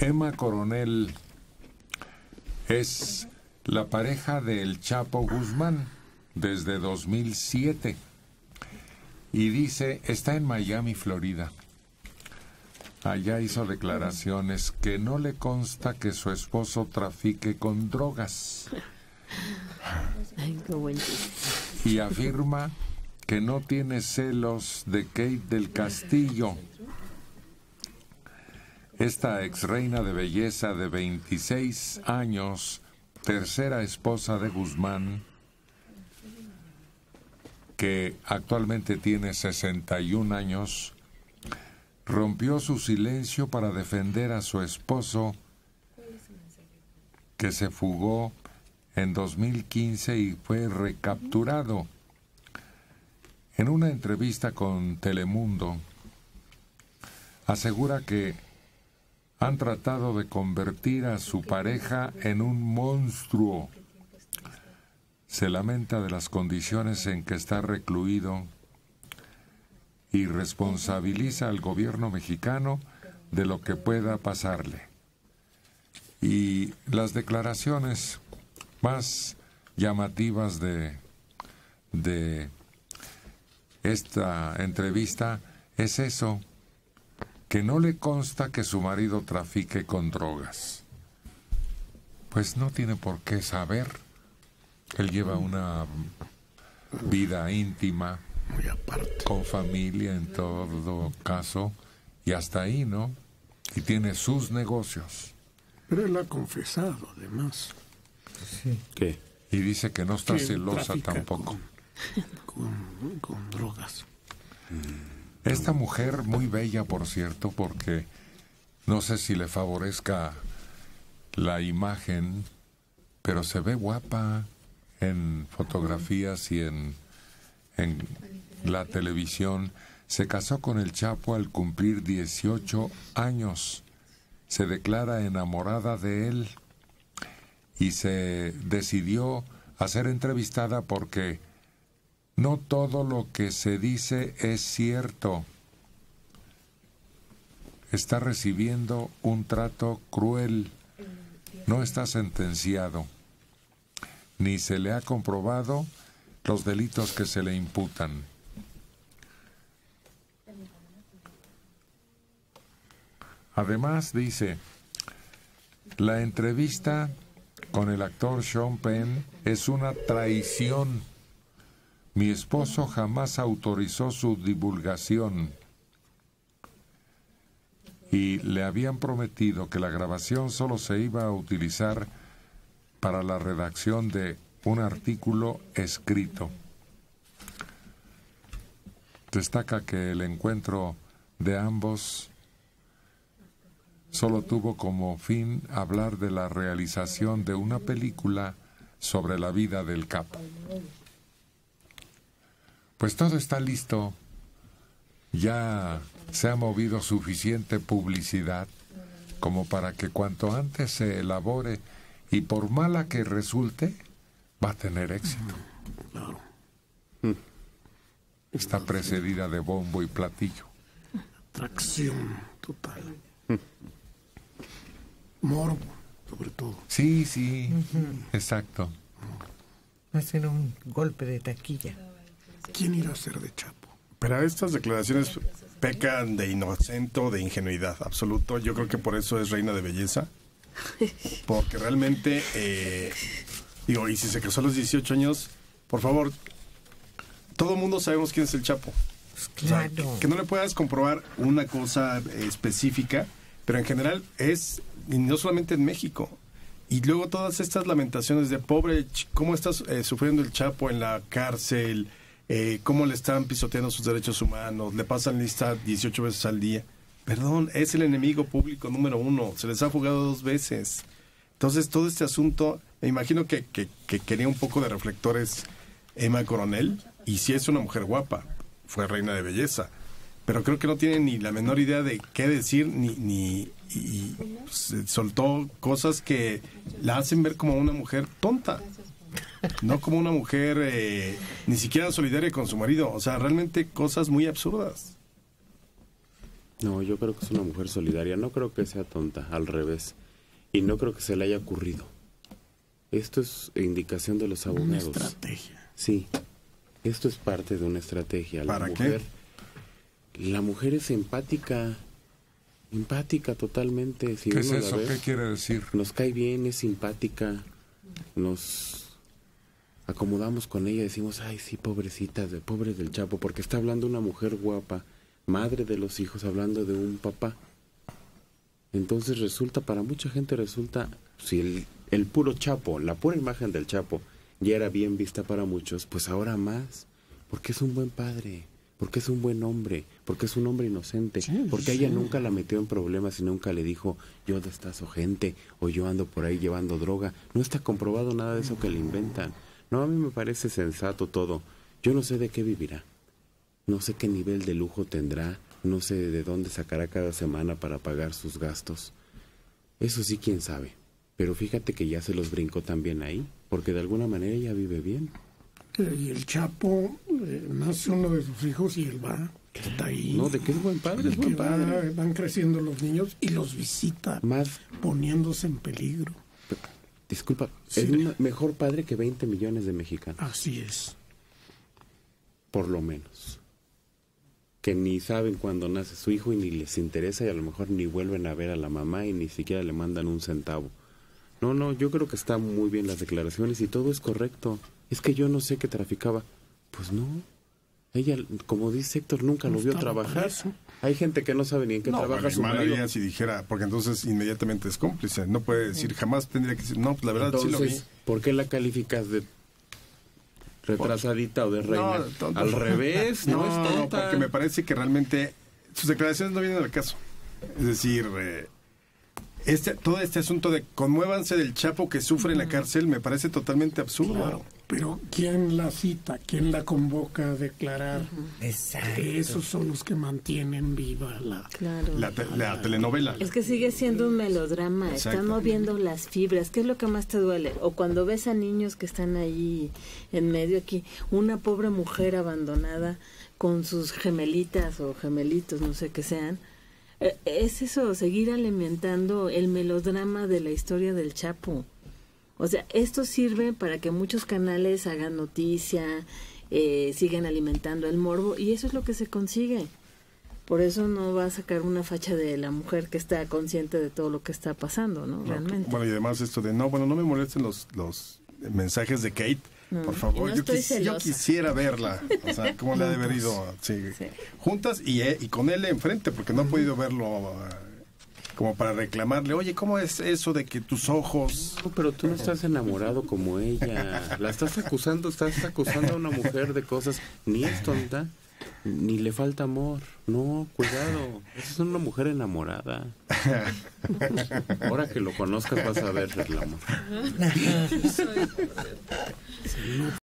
Emma Coronel es la pareja del Chapo Guzmán desde 2007 y dice, está en Miami, Florida. Allá hizo declaraciones que no le consta que su esposo trafique con drogas. Y afirma que no tiene celos de Kate del Castillo. Esta ex reina de belleza de 26 años, tercera esposa de Guzmán, que actualmente tiene 61 años, rompió su silencio para defender a su esposo que se fugó en 2015 y fue recapturado. En una entrevista con Telemundo, asegura que han tratado de convertir a su pareja en un monstruo se lamenta de las condiciones en que está recluido y responsabiliza al gobierno mexicano de lo que pueda pasarle. Y las declaraciones más llamativas de, de esta entrevista es eso, que no le consta que su marido trafique con drogas. Pues no tiene por qué saber él lleva una vida íntima, muy aparte, con familia en todo caso, y hasta ahí, ¿no? Y tiene sus negocios. Pero él ha confesado, además. Sí. ¿Qué? Y dice que no está celosa tampoco. Con, con, drogas. Esta mujer, muy bella, por cierto, porque no sé si le favorezca la imagen, pero se ve guapa en fotografías y en, en la televisión, se casó con el Chapo al cumplir 18 años. Se declara enamorada de él y se decidió a ser entrevistada porque no todo lo que se dice es cierto. Está recibiendo un trato cruel. No está sentenciado ni se le ha comprobado los delitos que se le imputan. Además, dice, la entrevista con el actor Sean Penn es una traición. Mi esposo jamás autorizó su divulgación y le habían prometido que la grabación solo se iba a utilizar para la redacción de un artículo escrito. Destaca que el encuentro de ambos solo tuvo como fin hablar de la realización de una película sobre la vida del capo. Pues todo está listo. Ya se ha movido suficiente publicidad como para que cuanto antes se elabore y por mala que resulte, va a tener éxito. Claro. Está precedida de bombo y platillo. Atracción total. Morbo, sobre todo. Sí, sí, exacto. Va a ser un golpe de taquilla. ¿Quién irá a ser de Chapo? Pero estas declaraciones pecan de inocente de ingenuidad, absoluto. Yo creo que por eso es reina de belleza porque realmente, eh, digo, y si se casó a los 18 años, por favor, todo el mundo sabemos quién es el Chapo. Claro. que, no le puedas comprobar una cosa específica, pero en general es, no solamente en México. Y luego todas estas lamentaciones de pobre, cómo está eh, sufriendo el Chapo en la cárcel, eh, cómo le están pisoteando sus derechos humanos, le pasan lista 18 veces al día. Perdón, es el enemigo público número uno. Se les ha fugado dos veces. Entonces, todo este asunto, me imagino que, que, quería un poco de reflectores Emma Coronel. Y si es una mujer guapa, fue reina de belleza. Pero creo que no tiene ni la menor idea de qué decir, ni, ni y, soltó cosas que la hacen ver como una mujer tonta. No como una mujer eh, ni siquiera solidaria con su marido. O sea, realmente cosas muy absurdas. No, yo creo que es una mujer solidaria. No creo que sea tonta, al revés. Y no creo que se le haya ocurrido. Esto es indicación de los Una abogados. estrategia. Sí, esto es parte de una estrategia. La ¿Para qué? mujer, La mujer es empática, empática totalmente. Si ¿Qué es eso? ve, ¿Qué quiere decir? Nos cae bien, es simpática, nos acomodamos con ella, decimos, ay, sí, pobrecita, de pobre del Chapo, porque está hablando una mujer guapa, madre de los hijos, hablando de un papá. Entonces resulta, para mucha gente resulta, si el, el puro Chapo, la pura imagen del Chapo ya era bien vista para muchos, pues ahora más, porque es un buen padre, porque es un buen hombre, porque es un hombre inocente, porque ella nunca la metió en problemas y nunca le dijo yo destazo gente o yo ando por ahí llevando droga. No está comprobado nada de eso que le inventan. No, a mí me parece sensato todo. Yo no sé de qué vivirá. No sé qué nivel de lujo tendrá, no sé de dónde sacará cada semana para pagar sus gastos. Eso sí, quién sabe. Pero fíjate que ya se los brincó también ahí, porque de alguna manera ella vive bien. Eh, Y el Chapo, eh, nace uno de sus hijos y él va, está ahí. No, de que es buen padre, es Que buen va- padre. van creciendo los niños y los visita, Más, poniéndose en peligro. Disculpa, Sí. es un mejor padre que 20 millones de mexicanos, Así es. por lo menos. Que ni saben cuándo nace su hijo y ni les interesa y a lo mejor ni vuelven a ver a la mamá y ni siquiera le mandan un centavo. No, no, yo creo que están muy bien las declaraciones y todo es correcto. Es que yo no sé que traficaba. Pues no. Ella, como dice Héctor, nunca No lo vio trabajar. preso. Hay gente que no sabe ni en qué No, trabaja su marido. si dijera, porque entonces inmediatamente es cómplice. No puede decir, jamás tendría que decir, no, pues la verdad sí lo vi. Entonces, ¿por qué la calificas de retrasadita o de reina? No. Al revés, no, es tonta. porque me parece que realmente sus declaraciones no vienen al caso. Es decir, eh, este, todo este asunto de conmuévanse del Chapo que sufre en la cárcel me parece totalmente absurdo. Claro. Pero ¿quién la cita? ¿Quién la convoca a declarar? Exacto. Esos son los que mantienen viva la... Claro. La, te- la telenovela. Es que sigue siendo un melodrama, están moviendo las fibras, ¿qué es lo que más te duele? O cuando ves a niños que están ahí en medio aquí, una pobre mujer abandonada con sus gemelitas o gemelitos, no sé qué sean, es eso, seguir alimentando el melodrama de la historia del Chapo. O sea, esto sirve para que muchos canales hagan noticia, eh, sigan alimentando el morbo y eso es lo que se consigue. Por eso no va a sacar una facha de la mujer que está consciente de todo lo que está pasando, ¿no? No, Realmente. Bueno, y además esto de, no, bueno, no me molesten los, los mensajes de Kate. No, Por y favor, no yo, quis- quisiera verla. O sea, cómo le ha de haber ido sí, juntas y, eh, y con él enfrente, porque no he podido verlo eh, como para reclamarle, oye, ¿cómo es eso de que tus ojos... No, pero tú no estás enamorado como ella. La estás acusando, estás acusando a una mujer de cosas. Ni es tonta, ni le falta amor. No, cuidado. Esa es una mujer enamorada. Ahora que lo conozcas vas a ver el amor. No